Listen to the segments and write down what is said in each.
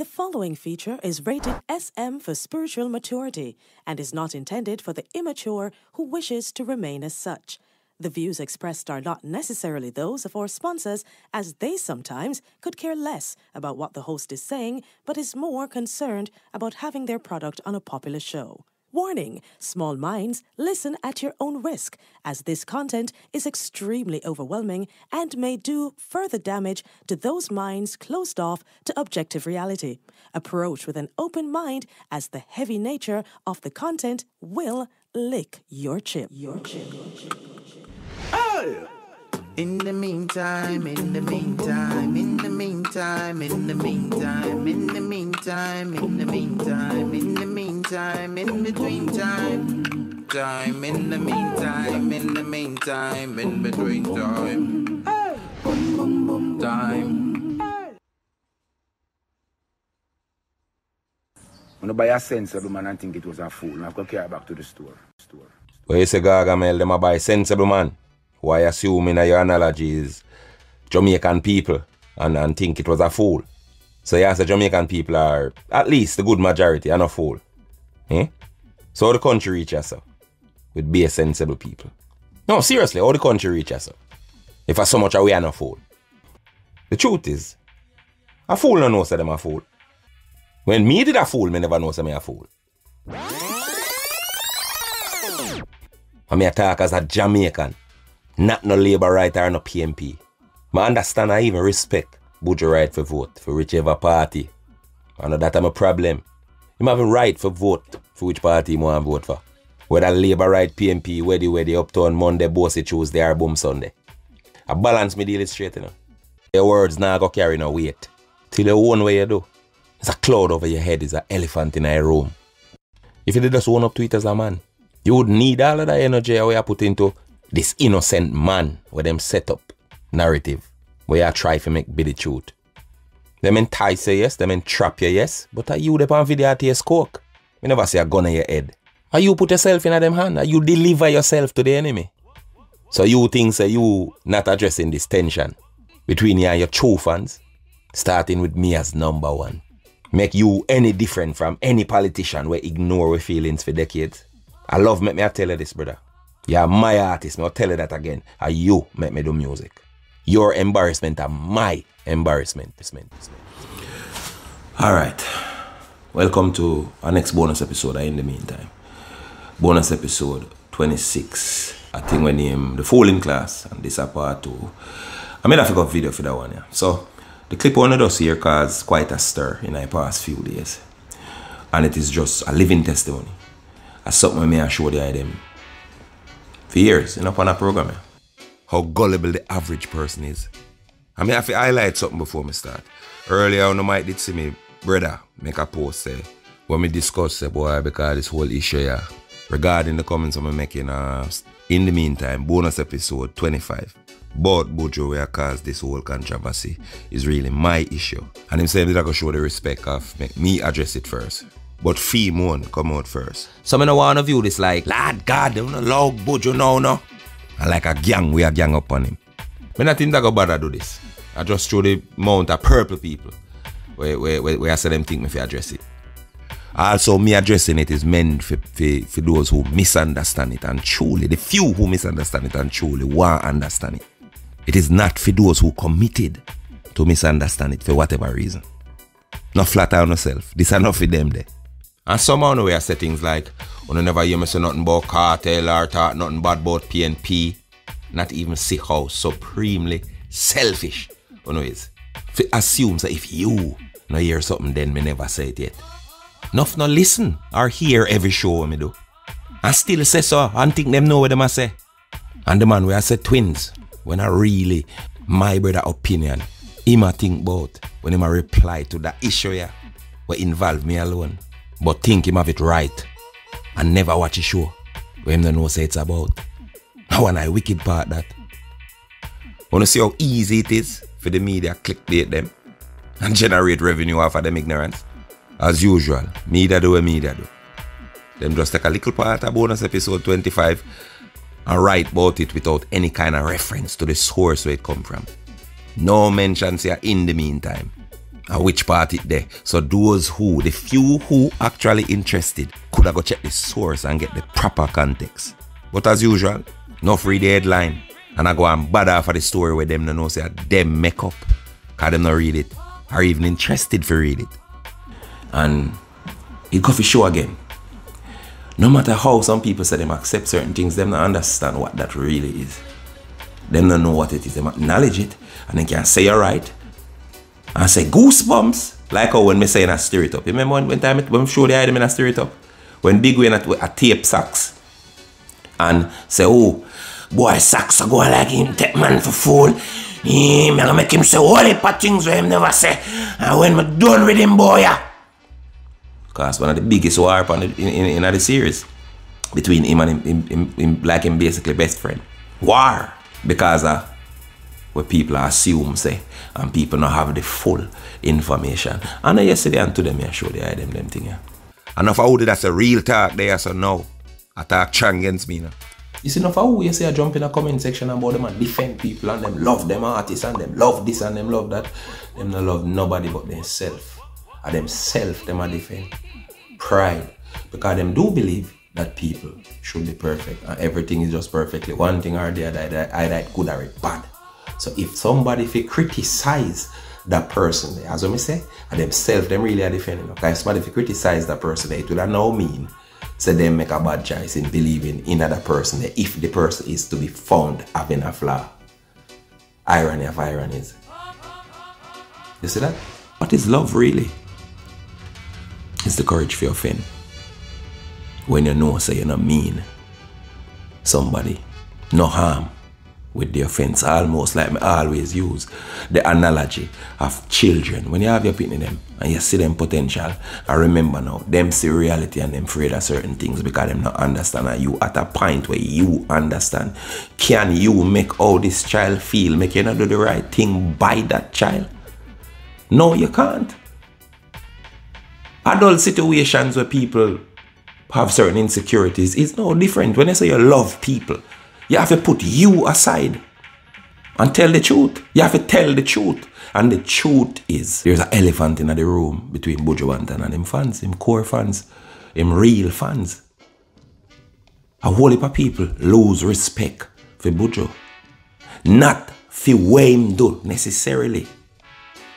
The following feature is rated SM for spiritual maturity and is not intended for the immature who wishes to remain as such. The views expressed are not necessarily those of our sponsors, as they sometimes could care less about what the host is saying, but is more concerned about having their product on a popular show. Warning Small minds, listen at your own risk, as this content is extremely overwhelming and may do further damage to those minds closed off to objective reality. Approach with an open mind, as the heavy nature of the content will lick your chip. Your chip. Oh! In the meantime, in the meantime, in the meantime, in the meantime, in the meantime, in the meantime, in the meantime, in between time, time, in the meantime, in the meantime, in between time, time. When you buy a sensible man and think it was a fool, now go carry back to the store. store. Where you say Gargamel, them a buy sensible man. Why assuming that your analogy is Jamaican people and, and think it was a fool. So you say Jamaican people are at least the good majority and a fool. Eh? So how the country reach us so? With be a sensible people. No, seriously, how the country reach us? If I so much are we are not fool. The truth is, a fool no know say them a fool. When me did a fool, me never know say me a fool. I me a talk as a Jamaican, not no labor right or no PNP. I understand I even respect Buju right for vote for whichever party. I know that I'm a problem. Him having right for vote for which party he want vote for. Whether Labour right, PNP, where the the uptown Monday, Bossy Tuesday or Boom Sunday. I balance me deal it straight, you know. Your words now go carry no weight. Till you own way you do. It's a cloud over your head, it's an elephant in a room. If you did just own up to it as a man, you would need all of that energy where you put into this innocent man where them set up narrative where you try to make the truth. Them entice you, yes, them entrap you, yes, but are you the pan video taste coke? We never see a gun in your head. Are you put yourself in them hand? Are you deliver yourself to the enemy? So you think say you not addressing this tension between you and your true fans, starting with me as number one. Make you any different from any politician where ignore our feelings for decades. I love make me I tell you this, brother. You're my artist, me I'll tell you that again. And you make me do music. Your embarrassment and my embarrassment. Alright. Welcome to our next bonus episode uh, in the meantime. Bonus episode 26. I think we name The falling Class and this is part two. I made a figure video for that one, yeah. So the clip one of those here caused quite a stir in the past few days. And it is just a living testimony. As something I may showed you them for years in upon a program. Yeah. How gullible the average person is. I mean, I have to highlight something before me start. Earlier on, the mic did see me brother make a post say when we discuss say boy because this whole issue yeah, regarding the comments I'm making uh, in the meantime bonus episode 25 but Buju where cause this whole controversy is really my issue. And him saying that I go show the respect of make me address it first. But fee moan come out first. So I don't want to view this like lad God they don't allow Buju now no like a gang we are gang up on him I not think that go bother do this I just show the amount of purple people where, where, where, where I say them think me fi address it. Also, me addressing it is meant for, for, for those who misunderstand it and truly, the few who misunderstand it and truly want understand it. It is not for those who committed to misunderstand it for whatever reason. Not flatter on yourself. This enough for them there. And somehow way I say things like, oh, you never hear me say nothing about cartel or talk nothing bad about PNP. Not even see how supremely selfish you know is. Assumes that if you no hear something then me never say it yet. Enough no listen or hear every show me do. I still say so and think them know what them I say. And the man where I say twins, when I really my brother opinion, him I think about when him I reply to that issue yeah, what involve me alone. But think him have it right. And never watch a show where him don't know say it's about. How and I wicked part that. Wanna see how easy it is for the media clickbait them? and generate revenue off of them ignorance. As usual, media do what media do. Them just take a little part of bonus episode 25 and write about it without any kind of reference to the source where it come from. No mention here in the meantime. And which part it there. So those who, the few who actually interested, could have go check the source and get the proper context. But as usual, no free the headline. And I go and bother for the story where them no know say them make up. Cause them not read it. Or even interested for read it. And it go for show again. No matter how some people say them accept certain things, them not understand what that really is. Them don't know what it is. Them acknowledge it and they can say alright. And say goosebumps. Like how when me say in a stir it up. You remember when, time when show the item in a stir it up? When big win at a tape sacks. And say, oh, boy sacks are going like him take man for fool. Me gonna make him say all the things where him never say. And when me done with him, boy, yeah. Cause one of the biggest war in, in, in, the series between him and him, him, him, him, like him basically best friend. War because of what people assume say and people not have the full information. And uh, yesterday and to them I show the them them thing. Yeah. And if I would that's a real talk there, so no. Attack strong against me now. You see, enough how you say I jump in a comment section about them and defend people and them love them artists and them love this and them love that. Them not love nobody but themselves. And themselves them are defend. Pride. Because them do believe that people should be perfect and everything is just perfectly one thing or the other, either it good or bad. So if somebody if criticize that person, as I say, and themselves, them really are defending. Okay, somebody if criticize that person, it will now mean so they make a bad choice in believing in other person if the person is to be found having a flaw. Irony of ironies. You see that? What is love really? It's the courage for your offend when you know say you're not mean somebody, no harm with the offense. Almost like me always use the analogy of children. When you have your pit in them and you see them potential, I remember now, them see reality and them afraid of certain things because them not understand and you at a point where you understand. Can you make all this child feel, make you not do the right thing by that child? No, you can't. Adult situations where people have certain insecurities is no different. When I say you love people, you have to put you aside and tell the truth. You have to tell the truth. And the truth is, there's an elephant in the room between Buju and him fans, him core fans, him real fans. A whole heap of people lose respect for Buju. Not for what him do necessarily.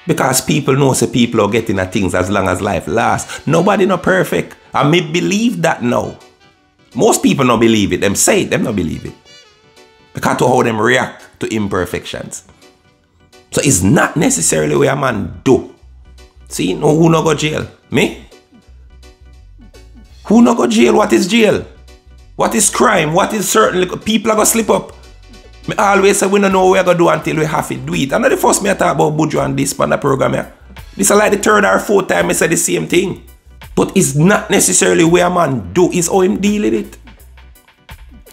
Because people know say people are getting at things as long as life lasts. Nobody not perfect. I may believe that now. Most people not believe it. Them say it, them not believe it. Because to how them react to imperfections. So it's not necessarily where a man do. See, no, who not go jail? Me? Who no go jail? What is jail? What is crime? What is certain people are gonna slip up? Me always say we don't know what we're gonna do until we have to do it. And the first me I talk about Buju and this the program here. This is like the third or fourth time I say the same thing. But it's not necessarily where a man do, it's how him deal with it.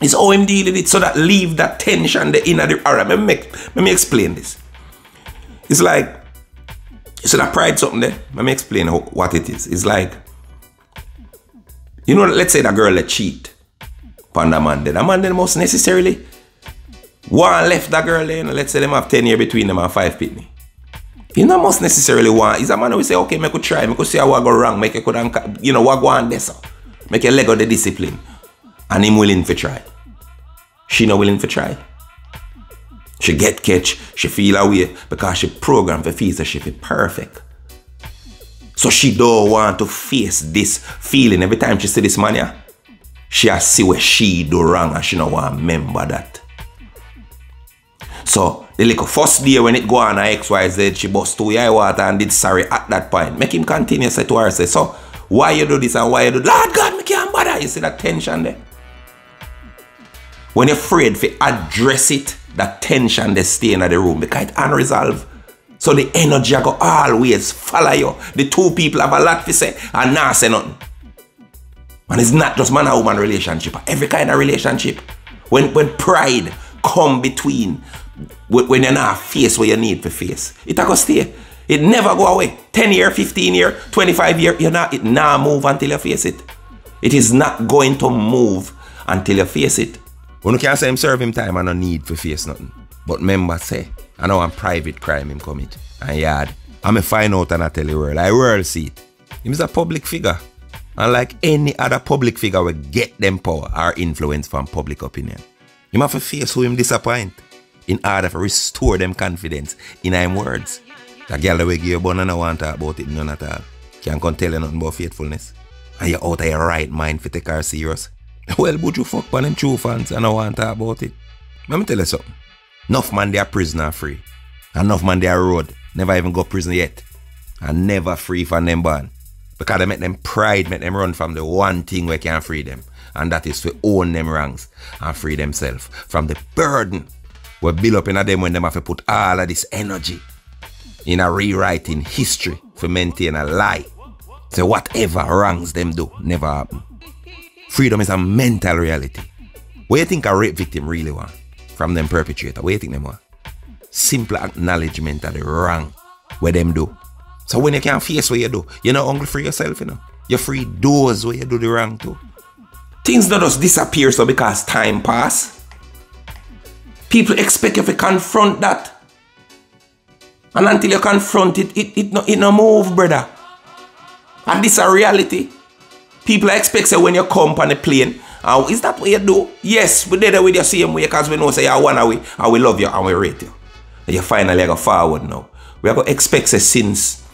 It's how him deal with it so that leave that tension the inner the alright, let me make let me explain this. It's like so that pride something there. Let me explain how, what it is. It's like you know, let's say that girl that cheat upon the man then. A man then most necessarily one left that girl then, let's say them have 10 years between them and five pitney. You not most necessarily want. Is a man who say, okay, make could try, make could see how I go wrong, make you could, you know, what go on this. Make a leg of the discipline. And him willing to try. She not willing to try. She get catch, she feel away because she program for feel she feel perfect. So she don't want to face this feeling every time she see this man yeah. She has see where she do wrong and she don't want to remember that. So the little first day when it go on XYZ, she bust two eye water and did sorry at that point. Make him continue say to her, say, so why you do this and why you do Lord God, me can't bother. You see that tension there? When you're afraid to address it, that tension they stay in the room because it unresolved. So the energy I go always follow you. The two people have a lot to say and not say nothing. And it's not just man and woman relationship, every kind of relationship. When when pride come between when you're not face what you need to face. It a go stay. It never go away. 10 year, 15 year, 25 year, you're not it now move until you face it. It is not going to move until you face it. When you can say him serve him time I no need to face nothing. But remember say, I know I'm private crime him commit. And yard, And me find out and I tell the world. I world see it. Him is a public figure. And like any other public figure will get them power or influence from public opinion. Him have to face who him disappoint in order to restore them confidence in him words. The girl that we give you bun and I want to talk about it none at all. Can't tell you nothing about faithfulness. And you're out of your right mind for take her serious. Well, but you fuck on them true fans and I want to talk about it. Let me tell you something. Enough man they are prisoner free. Enough man they are road. Never even go prison yet. And never free from them ban. Because they make them pride, make them run from the one thing we can free them. And that is to own them ranks and free themselves from the burden we build up in them when them have to put all of this energy in a rewriting history for maintain a lie. So whatever wrongs them do never happen. Freedom is a mental reality. What do you think a rape victim really want from them perpetrator? What do you think them want? Simple acknowledgement of the wrong where them do. So when you can't face what you do, you're not hungry for yourself, you know. You're free doors where you do the wrong too. Things don't just disappear so because time pass. People expect you to confront that. And until you confront it, it, it, no, it no move, brother. And this a reality. People expect say when you come on the plane, uh, is that what you do? Yes, we did it with the same way because we know say you one away and we love you and we rate you. And you finally go forward now. We are going to expect say since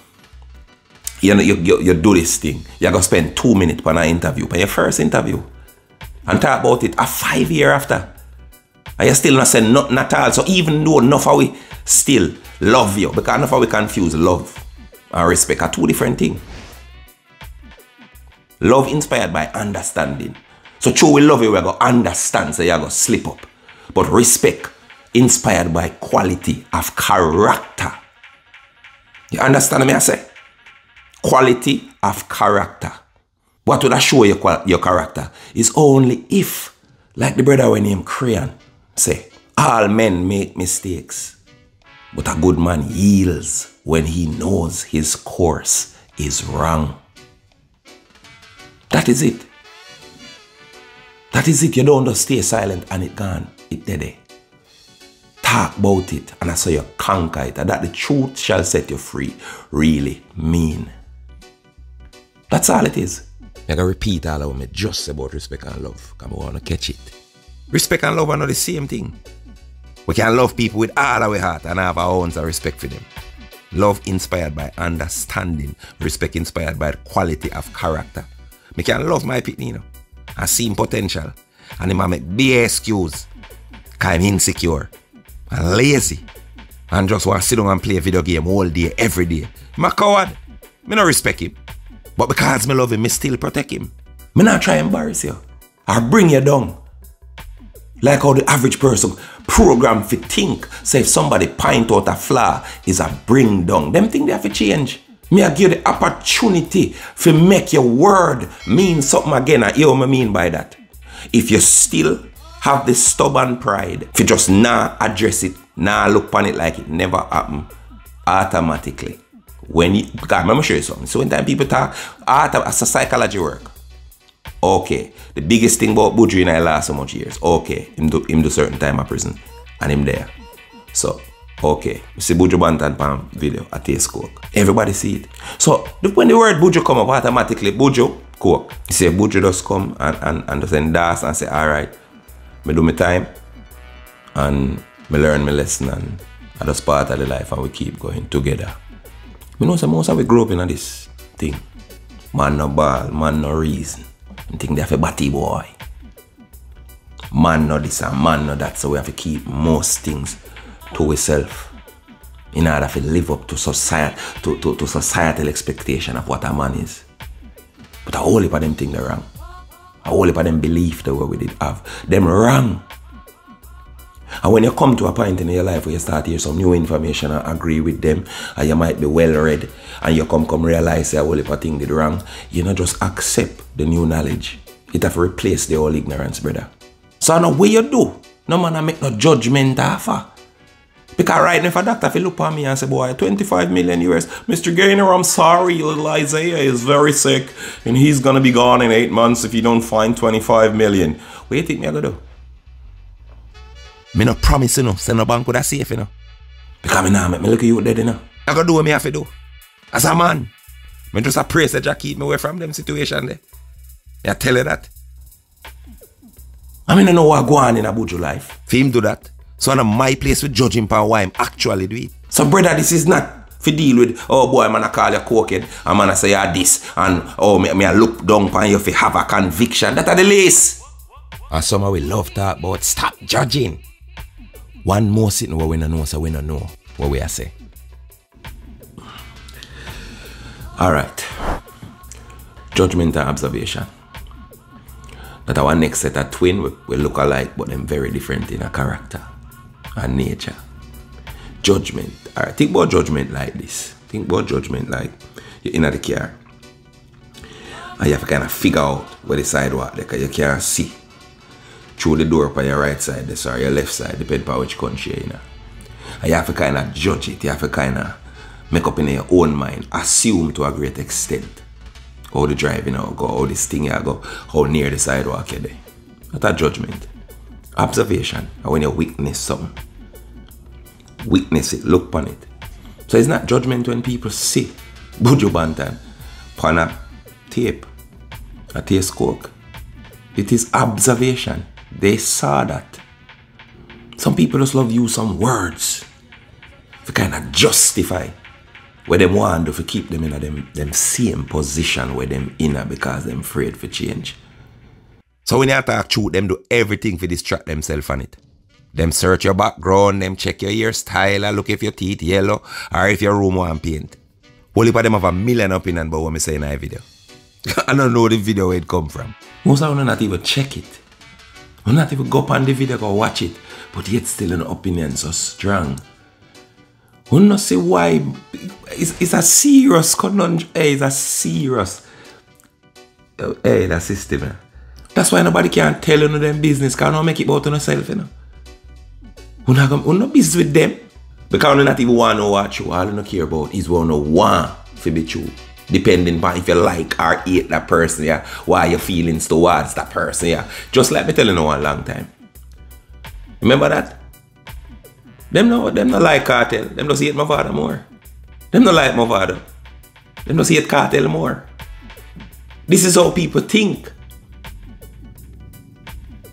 you, know, you, you, you do this thing, you're going to spend two minutes on an interview, on your first interview. And talk about it a five year after. And you still not saying nothing at all. So even though enough of we still love you, because enough of we confuse love and respect are two different things. Love inspired by understanding. So true we love you, we're going to understand, so you're going to slip up. But respect inspired by quality of character. You understand me I say? Quality of character. What would I show you your character? Is only if, like the brother when named Creon say, all men make mistakes, but a good man yields when he knows his course is wrong. That is it. That is it. You don't just stay silent and it gone. It dead. Talk about it and I how you conquer it. And that the truth shall set you free. Really mean. That's all it is. I gotta repeat all of me just about respect and love. Come on, wanna catch it. Respect and love are not the same thing. We can love people with all our heart and have our own respect for them. Love inspired by understanding, respect inspired by the quality of character. Me can love my pitney, you know, and see him potential. And him make big excuse. Cause I'm insecure and lazy. And just want to sit down and play a video game all day, every day. I'm a coward. Me not respect him. But because me love him, me still protect him. Me not try embarrass you. Or bring you down. Like how the average person program to think. Say if somebody point out a flaw is a bring down. Them think they have to change. Me I give the opportunity to make your word mean something again. And you know what I mean by that? If you still have this stubborn pride, if you just not address it, not look on it like it never happened, automatically. When you, God, let me show you something. So when time people talk, art as a psychology work. Okay, the biggest thing about Buju in I last so much years. Okay, him do, him do certain time of prison and him there. So Okay, see Buju Banton Palm video at Taste Coke. Everybody see it. So when the word Buju come up automatically, Buju, Coke. You see Buju just come and, and, and just endorse and say, alright, me do my time and me learn my lesson and I just part of the life and we keep going together. Me know some most of we grow up in this thing. Man no ball, man no reason. I think they have a batty boy. Man no this and man no that, so we have to keep most things to ourselves in order to live up to society to, to, to societal expectation of what a man is. But a whole heap of them think they're wrong. A whole heap of them belief the way we did have. Them wrong. And when you come to a point in your life where you start hear some new information and agree with them, and you might be well read, and you come come realize a whole heap of thing did wrong, you not just accept the new knowledge. It have replaced the old ignorance, brother. So now what you do, no man I make no judgment. Because right now, if a doctor if look at me and say, boy, 25 million US, Mr. Gaynor, I'm sorry, little Isaiah is very sick and he's gonna be gone in eight months if you don't find 25 million. What do you think me I gonna do? Me no promise, you know, send a bank with a safe, you know. Because me now make me look at you dead, you know. I gotta do what me have to do. As a man. Me just a pray that Jack keep me away from them situation there. I tell you that. I mean, I know what go on in a Buju life. For him do that. So I'm my place to judge him for why I'm actually doing it. So brother, this is not for deal with, oh boy, man, I call you cokehead, and man, I say you this, and oh, me, me I look down upon you if you have a conviction. That are the least. And some we love talk but stop judging. One more sitting where we don't know, so we don't know what we are saying. All right. Judgment and observation. That our next set of twin we, we look alike, but them very different in a character and nature. Judgment. Alright, think about judgment like this. Think about judgment like you're in the car. And you have to kind of figure out where the sidewalk because you can't see through the door on your right side this or your left side, depending on which country you're in. And you have to kind of judge it. You have to kind of make up in your own mind, assume to a great extent how the driving you know, go, how this thing you go, how near the sidewalk you're there. Not a judgment. Observation. And when you witness something, witness it, look upon it. So it's not judgment when people see Buju Banton on a tape, a taste. It is observation. They saw that. Some people just love use some words to kind of justify where them want to keep them in a them, them same position where them in because them afraid for change. So when you talk truth, them do everything to distract themselves on it. Them search your background, them check your hairstyle, look if your teeth yellow, or if your room want paint. Only of them have a million opinion about what me say in that video. I don't know the video where it come from. Most of them not even check it. We not even go on the video go watch it. But yet still an opinion so strong. We not see why it's, it's a serious conundrum. Hey, it's a serious hey, that system. Eh? That's why nobody can tell you no them business, can not make it about yourself, you know. We're not, gonna, not busy with them. Because we not even want to watch you all you care about is what you want to be true. Depending on if you like or hate that person, yeah, why your feelings towards that person, yeah. Just like me telling you one long time. Remember that? Them no, them no like Kartel. Them just hate my father more. Them no like my father. Them just hate Kartel more. This is how people think.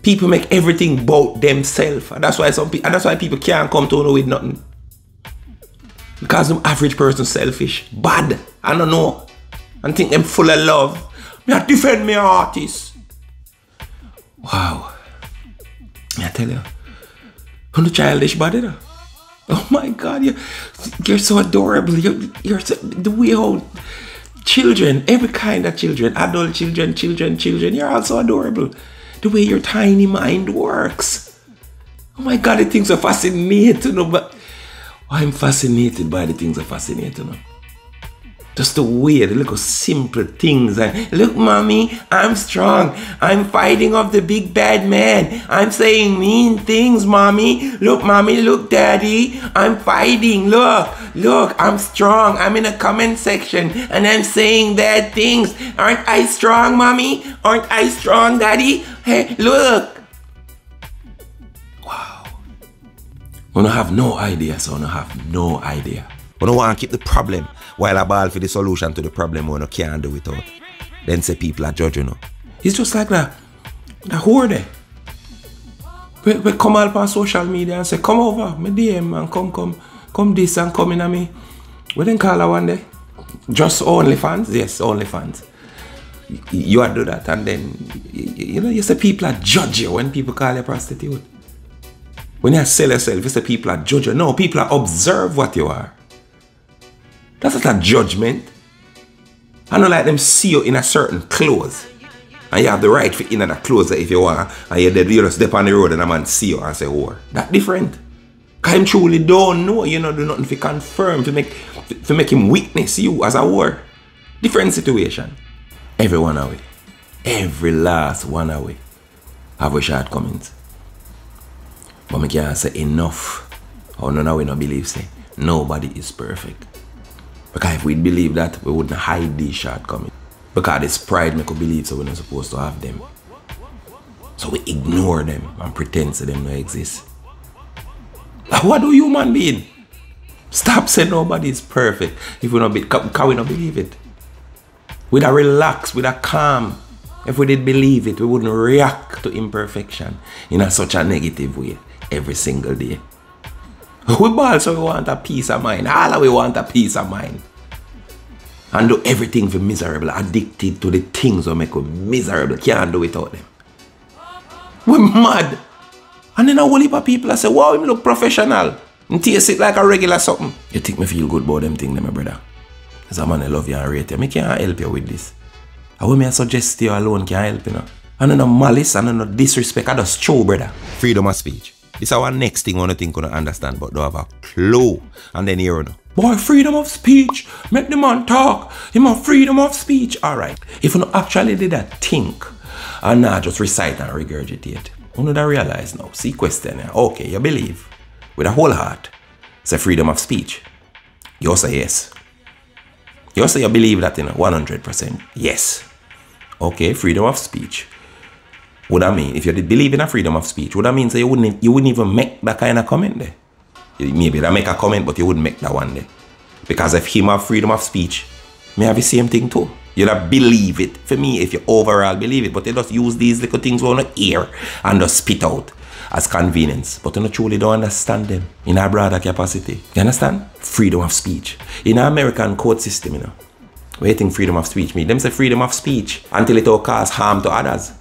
People make everything about themselves. And that's why some people and that's why people can't come to know with nothing. Because the average person selfish. Bad. I don't know. And think them full of love. Me I defend me artist. Wow. Me I tell you. On the childish body though. Oh my God, you, you're so adorable. You're, you're so, the way how children, every kind of children, adult children, children, children, you're all so adorable. The way your tiny mind works. Oh my God, the things are fascinating. But oh, I'm fascinated by the things that fascinate you. Just the way, the little simple things. And look, mommy, I'm strong. I'm fighting off the big bad man. I'm saying mean things, mommy. Look, mommy, look, daddy. I'm fighting. Look, look, I'm strong. I'm in a comment section and I'm saying bad things. Aren't I strong, mommy? Aren't I strong, daddy? Hey, look. Wow. We don't have no idea, so don't have no idea. We don't want to keep the problem while I ball for the solution to the problem we no can't do without. Then say people are judging you. It's just like that. The horde. We, we come out on social media and say, come over, me DM and come, come, come this and come in at me. We didn't call her one day. Just only fans? Yes, only fans. You, you do that and then, you, know, you say people are judge you when people call you a prostitute. When you sell yourself, you say people are judge you. No, people are observe what you are. That's not a judgment. I don't like them see you in a certain clothes. And you have the right to in that clothes if you want. And you're dead, you just step on the road and a man see you and say, oh, that different. Cause him truly don't know, you know, do nothing to confirm, to make to make him witness you as a war. Different situation. Everyone away. Every last one away. Have a shortcomings. But me can't say enough. Oh, or none of we no believe say nobody is perfect. Because if we believe that, we wouldn't hide these shortcomings. Because it's pride make we believe so we're not supposed to have them. So we ignore them and pretend to them don't exist. What do human being? Stop saying nobody is perfect if we not be, can we not believe it? With a relax, with a calm. If we did believe it, we wouldn't react to imperfection in a, such a negative way every single day. We also want a peace of mind. All of we want a peace of mind. And do everything for miserable, addicted to the things that make us miserable. Can't do without them. We're mad. And then a whole heap of people I say, wow, him look professional. And taste it like a regular something. You think me feel good about them thing, my brother? As a man I love you and rate you. Me can't help you with this. I will I suggest you alone can I help you know. And no malice and no disrespect. I just show brother. Freedom of speech. Is our next thing one think gonna understand, but don't have a clue. And then here. Boy, freedom of speech. Make the man talk. Him a freedom of speech. Alright. If you actually did that think and not just recite and regurgitate, you that realize now. See question. Okay, you believe with a whole heart. Say freedom of speech. You say yes. You say you believe that in you know, 100%. Yes. Okay, freedom of speech. What I mean, if you did believe in a freedom of speech, what I mean, say you wouldn't you wouldn't even make that kind of comment there. Maybe that make a comment, but you wouldn't make that one there. Because if him have freedom of speech, may have the same thing too. You don't believe it. For me, if you overall believe it, but they just use these little things on the ear and just spit out as convenience. But you truly don't understand them in a broader capacity. You understand? Freedom of speech. In an American court system, you know. You think freedom of speech mean? Them say freedom of speech until it all cause harm to others.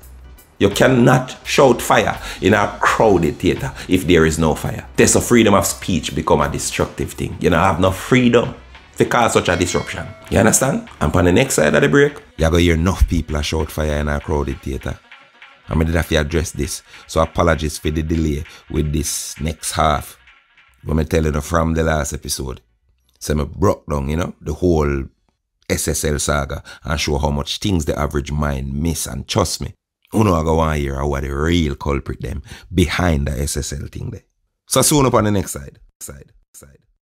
You cannot shout fire in a crowded theater if there is no fire. There's a freedom of speech become a destructive thing. You know, I have no freedom to cause such a disruption. You understand? And on the next side of the break, you're going to hear enough people shout fire in a crowded theater. I mean, did have to address this. So apologies for the delay with this next half. When I tell you from the last episode. So I broke down, you know, the whole SSL saga and show how much things the average mind miss and trust me. You know I go on here what the real culprit them behind the SSL thing there. So soon up on the next side. Side. Side.